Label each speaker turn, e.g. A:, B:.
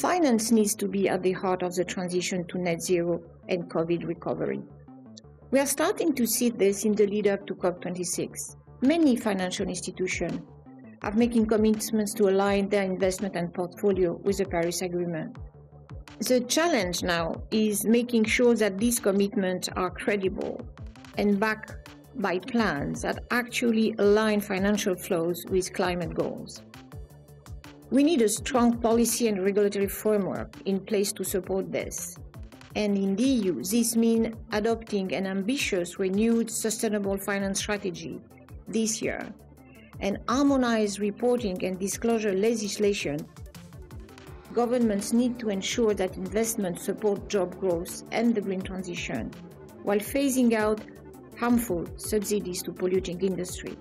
A: Finance needs to be at the heart of the transition to net zero and COVID recovery. We are starting to see this in the lead up to COP26. Many financial institutions are making commitments to align their investment and portfolio with the Paris Agreement. The challenge now is making sure that these commitments are credible and backed by plans that actually align financial flows with climate goals. We need a strong policy and regulatory framework in place to support this. And in the EU, this means adopting an ambitious, renewed sustainable finance strategy this year and harmonized reporting and disclosure legislation. Governments need to ensure that investments support job growth and the green transition while phasing out harmful subsidies to polluting industry.